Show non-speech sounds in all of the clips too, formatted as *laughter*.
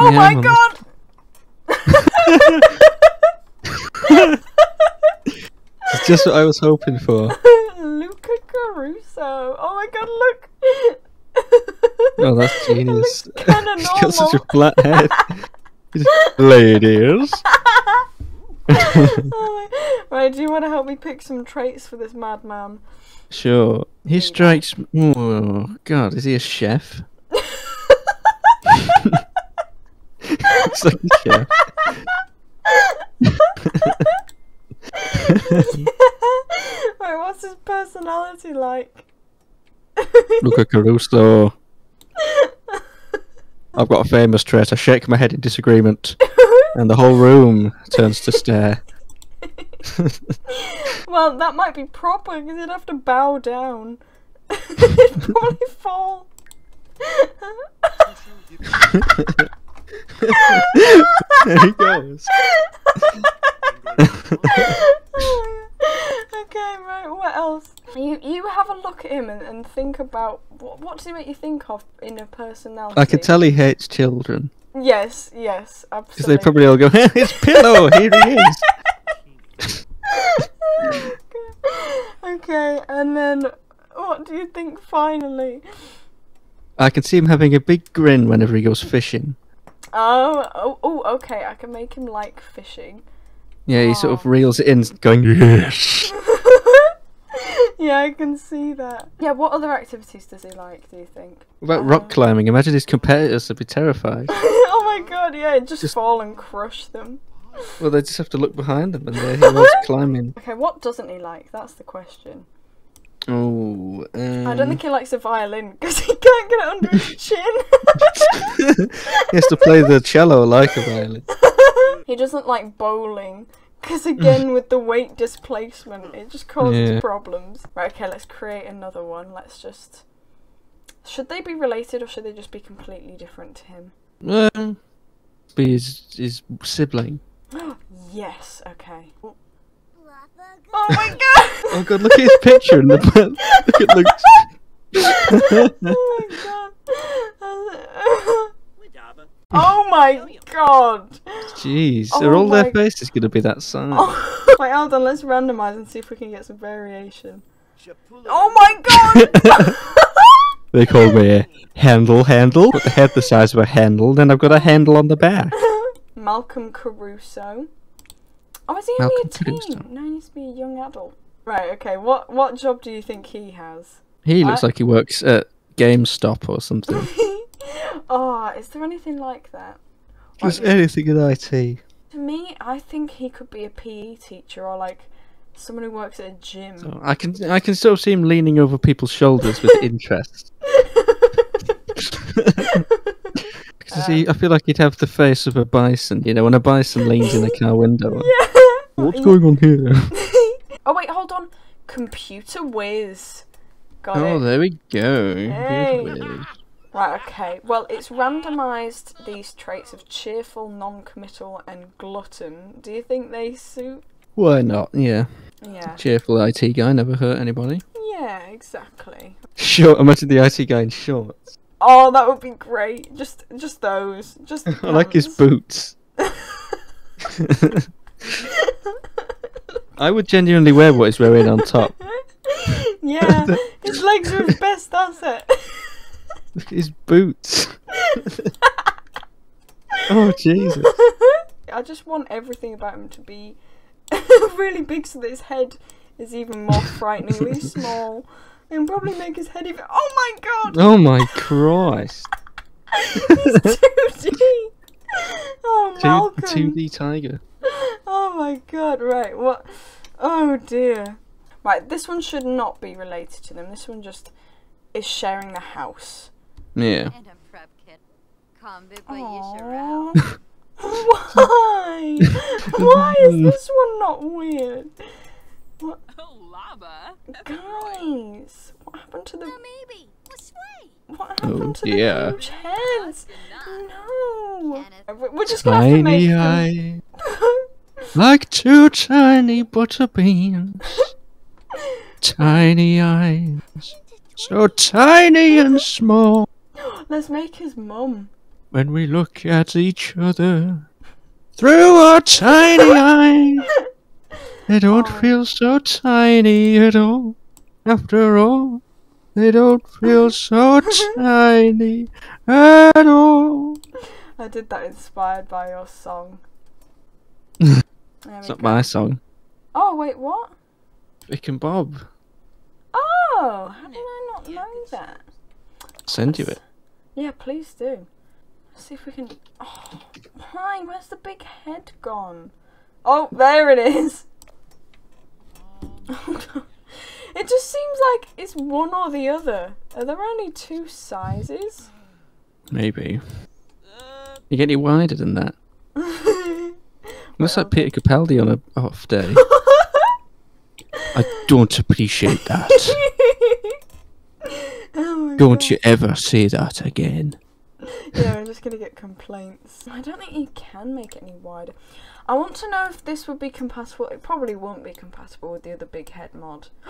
Oh Yeah, my I'm god! *laughs* It's just what I was hoping for. Luca Caruso. Oh my god, look. *laughs* Oh, that's genius. *laughs* He's got such a flat head. Ladies. Oh right, do you want to help me pick some traits for this madman? Sure. He strikes. Oh God, is he a chef? It's like a chef. Wait, what's his personality like? Luca Caruso. *laughs* I've got a famous trait. I shake my head in disagreement, and the whole room turns to stare. *laughs* well, that might be proper because you'd have to bow down. *laughs* He'd probably fall. *laughs* there he goes. Oh, okay, right. What else? You you have a look at him and, and think about what what does he make you think of in a personality? I can tell he hates children Yes, yes, absolutely. because they probably all go, *laughs* "It's Pillow. Here he is." *laughs* okay, and then what do you think finally? I can see him having a big grin whenever he goes fishing. Oh, oh, oh, okay. I can make him like fishing. Yeah, he sort of reels it in, going, "Yes." *laughs* yeah, I can see that. Yeah, what other activities does he like? Do you think? What about Uh, rock climbing? Imagine his competitors would be terrified. *laughs* oh my god! Yeah, just, Just- fall and crush them. Well, they just have to look behind them, and there he *laughs* was climbing. Okay, what doesn't he like? That's the question. Oh, um... I don't think he likes a violin because *laughs* he can't get it under his chin. *laughs* he has to play the cello like a violin. *laughs* he doesn't like bowling because again with the weight displacement it just causes Yeah. problems right okay let's create another one let's just should they be related or should they just be completely different to him Um, be his, his sibling. *gasps* yes okay oh my *laughs* god Oh god, look at his picture and the *laughs* look at Luke's. oh my god oh my god Jeez, Oh are all my- their faces going to be that size? oh, *laughs* wait hold on let's randomize and see if we can get some variation oh my god They call me a handle handle. Got the head the size of a handle, then I've got a handle on the back. Malcolm Caruso. Oh, is he only a teen? Caruso. No, he needs to be a young adult. Right. Okay. What what job do you think he has? He looks I- like he works at GameStop or something. *laughs* oh, is there anything like that? Just Like, anything in IT. to me, I think he could be a PE teacher or like someone who works at a gym. So I can I can still see him leaning over people's shoulders with *laughs* interest. *laughs* Because he, I feel like he'd have the face of a bison. You know, when a bison leans in a car window. *laughs* yeah. What's going on here? *laughs* oh wait, hold on. Computer whiz. Got Oh, it. there we go. Hey. Right, okay. Well, it's randomised these traits of cheerful, non committal, and glutton. Do you think they suit? Why not? Yeah. Yeah. Cheerful IT guy, never hurt anybody. Yeah, exactly. Short. Imagine the IT guy in shorts. Oh, that would be great. Just just those. Just *laughs* I like his boots. *laughs* I would genuinely wear what he's wearing on top. *laughs* yeah, his legs are his best asset. Look at his boots. oh Jesus! I just want everything about him to be really big so that his head is even more frighteningly small. And probably make his head even. Oh my god! Oh my Christ! He's 2D! *laughs* Oh, Malcolm! two D tiger. Oh my god, right, what? Oh dear. Right, this one should not be related to them. This one just is sharing the house. Yeah. And a prep kit. Come by Yisharao. Aww. Why? Why is this one not weird? What? Oh, Lava. Guys, what happened to the maybe. What happened Oh to dear. the huge heads? No. We- We're just gonna have to make Tiny them. eye, like two tiny butter beans. Tiny eyes, so tiny and small. Let's make his mum. when we look at each other through our tiny eyes. They don't Oh. feel so tiny at all. After all, they don't feel *laughs* so tiny at all. I did that inspired by your song. *laughs* It's not go. my song. Oh wait, what? Vic and Bob. Oh, how did I not know that? Send you it. Yeah, please do. Let's see if we can. Oh, why? Where's the big head gone? Oh, there it is. It just seems like it's one or the other. Are there only two sizes? Maybe. You get any wider than that? Looks like Peter Capaldi on a off day. *laughs* I don't appreciate that. *laughs* oh Don't God. you ever say that again. *laughs* Yeah, I'm just gonna get complaints. I don't think you can make it any wider. I want to know if this would be compatible. It probably won't be compatible with the other big head mod. *laughs*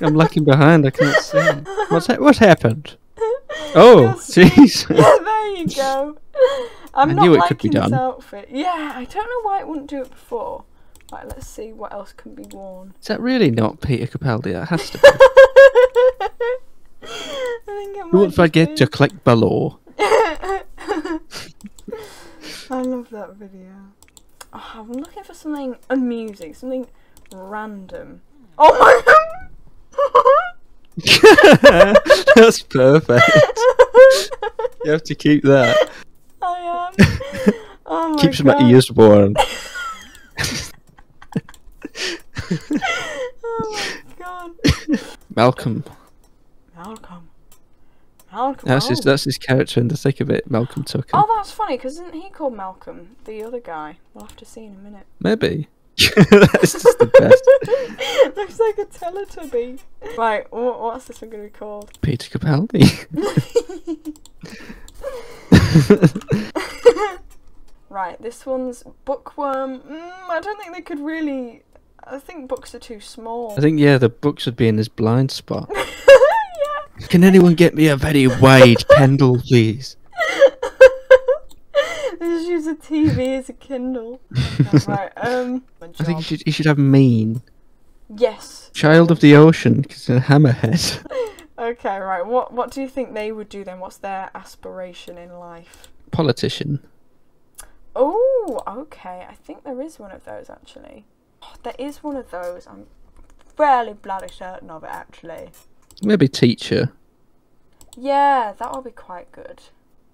I'm lacking behind. I can't see. What's ha- what happened? *laughs* Oh, jeez. there you go. I'm I not knew it liking could be this done. outfit. Yeah, I don't know why it wouldn't do it before. Right, let's see what else can be worn. Is that really not Peter Capaldi? That has to be. I think it might Don't forget to click below. *laughs* I love that video. Oh, I'm looking for something amusing, something random. Oh my *laughs* *laughs* That's perfect. You have to keep that. I am. Oh my Keeps god. my ears warm. Oh my god. Malcolm. Malcolm. That's his. That's his character in the thick of it. Malcolm Tucker. Oh, that's funny because isn't he called Malcolm? The other guy. We'll have to see in a minute. Maybe. *laughs* that's just the best. *laughs* Looks like a Teletubby. Right, what, what's this one going to be called? Peter Capaldi. *laughs* Right, this one's Bookworm. Mm, I don't think they could really. I think books are too small. I think yeah, the books would be in his blind spot. Can anyone get me a very wide Kindle, please? *laughs* Just use a TV as a Kindle. *laughs* Right, um. I think you should. You should have mean. Yes. Child of the ocean, because a hammerhead. *laughs* Okay, right. What What do you think they would do then? What's their aspiration in life? Politician. Oh, okay. I think there is one of those actually. Oh, there is one of those. I'm fairly bloody certain of it actually. Maybe teacher. Yeah, that would be quite good.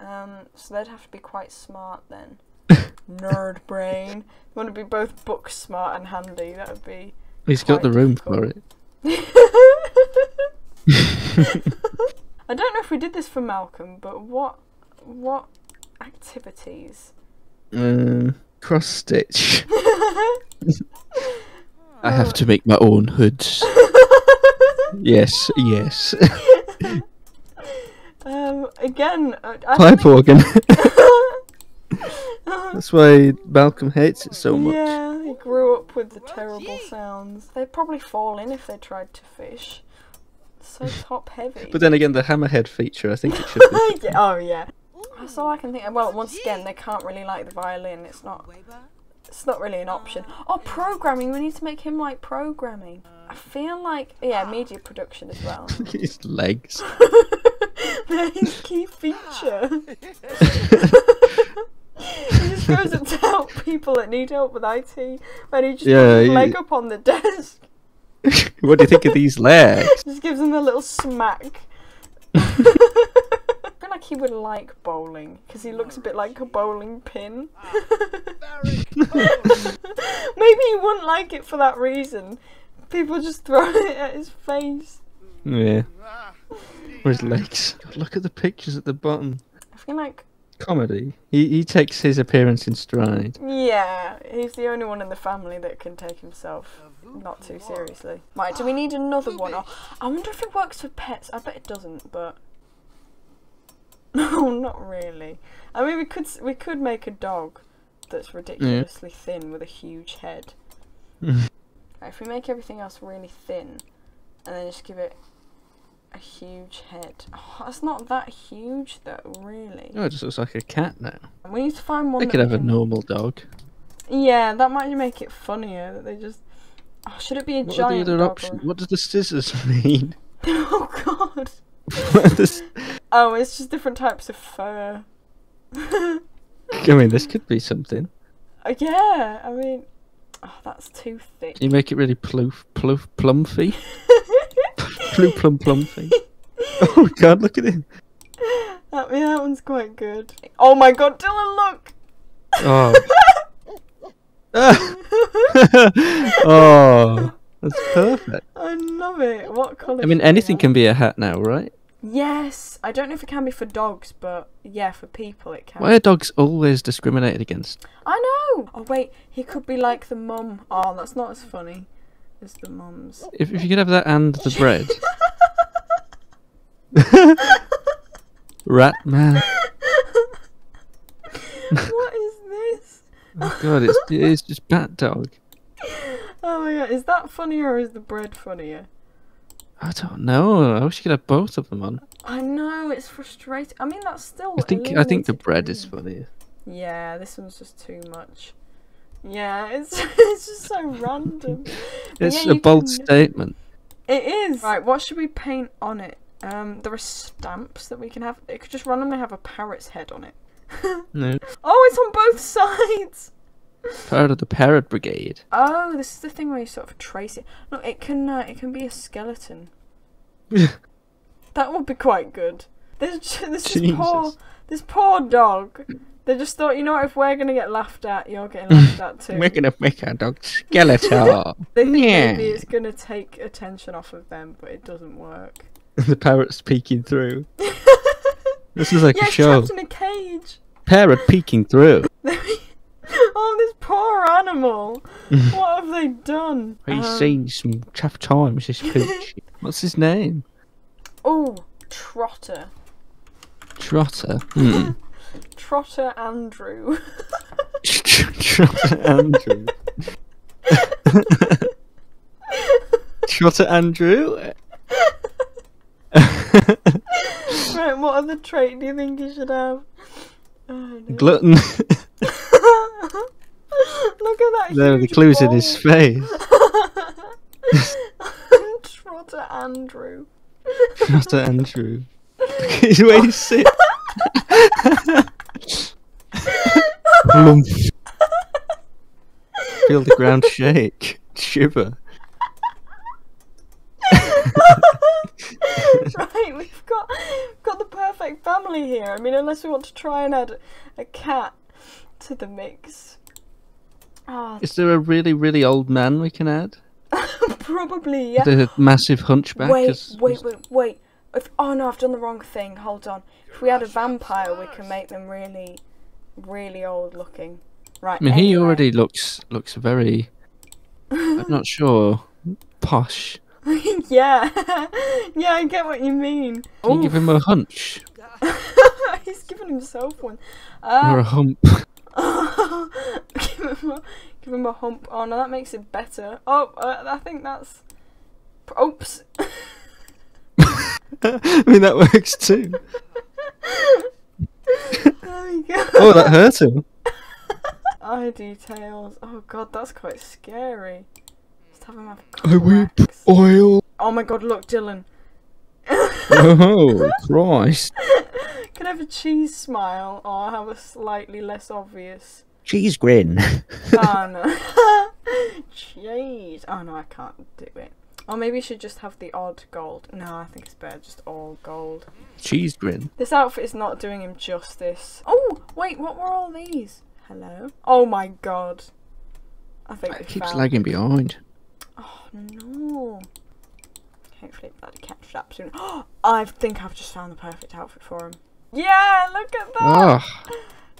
Um, so they'd have to be quite smart then. *laughs* Nerd brain. You want to be both book smart and handy. That would be. He's got the room difficult. for it. *laughs* I don't know if we did this for Malcolm, but what what activities? Um, cross stitch. I *laughs* I have to make my own hoods. Yes, yes. *laughs* Um, again, I, Pipe don't organ. *laughs* That's why Malcolm hates it so much. Yeah, he grew up with the terrible sounds. They'd probably fall in if they tried to fish. So top heavy. But then again, the hammerhead feature, I think it should be. *laughs* Yeah, oh yeah. That's all I can think. Of. Well, once again, they can't really like the violin. It's not. It's not really an option. Oh, programming. We need to make him like programming. I feel like yeah, media production as well. *laughs* His legs. They're *laughs* his key feature. *laughs* he just goes up to help people that need help with IT, and he just Yeah, puts his he- leg up on the desk. what do you think of these legs? Just gives him a little smack. I feel like he would like bowling because he looks a bit like a bowling pin. *laughs* Maybe he wouldn't like it for that reason. People just throw *laughs* it at his face. Yeah. Mm. *laughs* Or his legs. God, look at the pictures at the bottom. I feel like, Comedy. He he takes his appearance in stride. yeah, he's the only one in the family that can take himself not too seriously. Right, do we need another one? I wonder if it works for pets. I bet it doesn't, but *laughs* no, not really. I mean, we could we could make a dog that's ridiculously thin with a huge head. *laughs* Right, if we make everything else really thin, and then just give it a huge head. Oh, that's not that huge though, really. Oh, it just looks like a cat now. We need to find one. They could have a normal dog. Yeah, that might make it funnier that they just. Oh, should it be a What are giant the other dog? options? or- What does the scissors *laughs* mean? oh God. What are the s- Oh, it's just different types of fur. I mean, this *laughs* could be something. Uh, yeah, I mean, oh, that's too thick. You make it really ploof, ploof, plumfy. *laughs* Plum, plum, plumfy. Oh god, look at him. That, yeah, that one's quite good. Oh my God, Dylan, look! Oh. *laughs* oh, that's perfect. I love it. What colour? I mean, anything can be a hat now, right? Yes, I don't know if it can be for dogs, but yeah, for people it can. Why are dogs always discriminated against? I know. Oh wait, he could be like the mum. Oh, that's not as funny as the mums. If, if you could have that and the bread. *laughs* Rat man. what is this? *laughs* Oh god, it's it's just bat dog. Oh my god, is that funnier or is the bread funnier? I don't know. I wish you could have both of them on. I know it's frustrating. I mean, that's still. I think I think the bread is funnier. Yeah, this one's just too much. Yeah, *laughs* it's it's just so random. *laughs* It's yeah, a bold can- statement. It is. Right, what should we paint on it? Um, there are stamps that we can have. It could just randomly have a parrot's head on it. *laughs* No. Oh, it's on both sides. Part of the parrot brigade. Oh, this is the thing where you sort of trace it. Look, it can uh, it can be a skeleton. *laughs* That would be quite good. This *laughs* this poor this poor dog. They just thought, you know what? If we're gonna get laughed at, you're getting laughed at too. We're gonna make our dog skeletal. *laughs* They think Yeah. maybe it's gonna take attention off of them, but it doesn't work. the parrot's peeking through. This is like yeah, a show. trapped in a cage. Parrot peeking through. *laughs* oh, this poor animal. *laughs* what have they done? He's Um, seen some tough times, this pooch. *laughs* What's his name? Oh, Trotter. Trotter. Hmm. Trotter Andrew. Trotter Andrew. Trotter Andrew? right, what other trait do you think he should have? Oh. Glutton. Look at that. there are the clues in his face. *laughs* Trotter Andrew. Trotter Andrew. Look at his way he sits. Feel the ground shake. Shiver. right, we've got we've got the perfect family here. I mean, unless we want to try and add a cat to the mix. Ah, Is there a really, really old man we can add? *laughs* probably yeah. The massive hunchback? Wait, is- wait, wait, wait. If, oh no, I've done the wrong thing. Hold on. If we add a vampire, we can make them really, really old looking. Right. I mean, he already looks looks very. I'm not *laughs* sure. Posh. *laughs* yeah, yeah, I get what you mean. Can you give him a hunch He's given himself one. or Uh, a hump? *laughs* give, him a, give him a hump. Oh no, that makes it better. Oh, uh, I think that's. Oops. *laughs* I mean, that works too. there we go. Oh, that hurt him. *laughs* Eye details. Oh god, that's quite scary. Just have him have I whip cracks. oil. Oh my god, look, Dylan. Oh, Christ. Can have a cheese smile oh, or have a slightly less obvious? Cheese grin. Oh *laughs* no. *laughs* cheese. Oh no, I can't do it. Or maybe you should just have the odd gold. No, I think it's better just all gold. Cheese grin. This outfit is not doing him justice. Oh, wait, what were all these? Hello? Oh my god. I think It keeps found lagging behind. Oh no. Hopefully bloody catch up soon. *gasps* I think I've just found the perfect outfit for him. Yeah, look at that. Ah,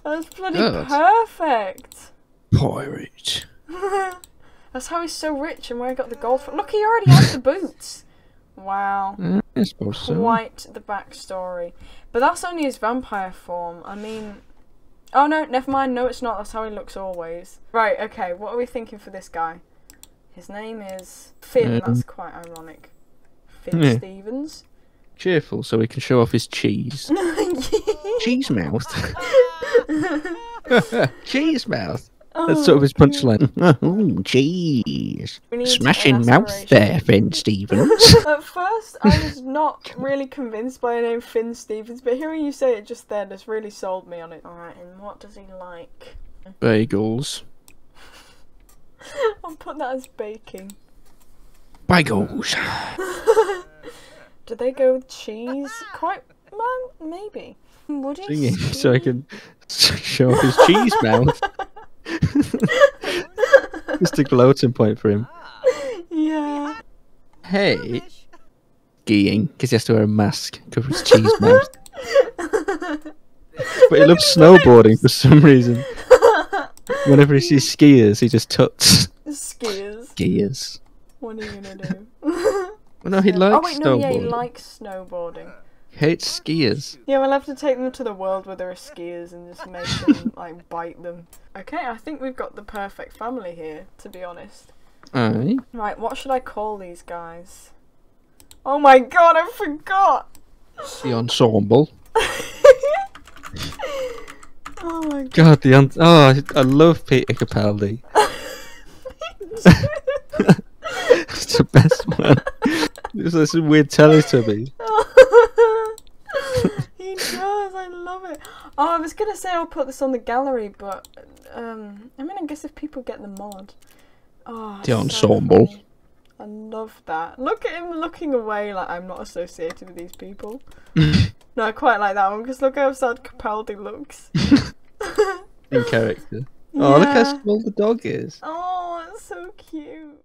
That's bloody perfect. pirate. *laughs* That's how he's so rich and where he got the gold from. Look, he already has the boots. Wow. Uh, I suppose so. Quite the backstory. But that's only his vampire form. I mean. Oh no, never mind. No, it's not. That's how he looks always. Right, okay. What are we thinking for this guy? His name is Finn. Um, That's quite ironic. Finn. Stevens. Cheerful so he can show off his cheese. *laughs* cheese mouth. *laughs* cheese mouth. Oh, That's sort of his punchline. *laughs* Oh, cheese. Smashing mouth there, Finn Stevens. At first, I was not really convinced by the name Finn Stevens, but hearing you say it just then has really sold me on it. Alright, and what does he like? Bagels. I'll put that as baking. Bagels. Do they go with cheese? Quite, well, maybe. *laughs* Would he? Singing so I can show off his cheese *laughs* mouth. Just a gloating point for him. Yeah. Hey. Skiing, because he has to wear a mask, cover his cheese *laughs* mouth. But he loves snowboarding for some reason. Whenever he sees skiers, he just tuts. Skiers. Skiers. What are you gonna do? Well, no, he oh, likes oh wait, no, yeah, he likes snowboarding. Hates skiers. Yeah, we'll have to take them to the world where there are skiers and just make them *laughs* like bite them. Okay, I think we've got the perfect family here, to be honest. Aye. Right, what should I call these guys? Oh my god, I forgot! The ensemble. *laughs* oh my god. God, the un- oh, I- I love Peter Capaldi. *laughs* it's the best one. It's like some weird Teletubby. *laughs* he does, I love it. Oh, I was gonna say I'll put this on the gallery, but um, I mean, I guess if people get the mod. Oh, The ensemble. funny. I love that. Look at him looking away like I'm not associated with these people. *laughs* no, I quite like that one because look how sad Capaldi looks. *laughs* In character. Oh, look how small the dog is. Oh, it's so cute.